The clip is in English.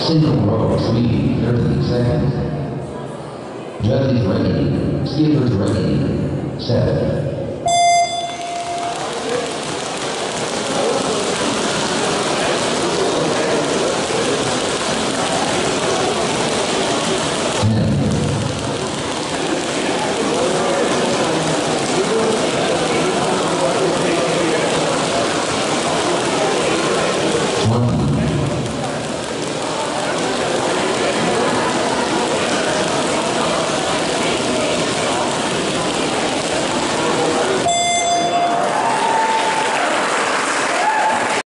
Single row, 3, 30 seconds. Judges ready. Skippers ready. Set.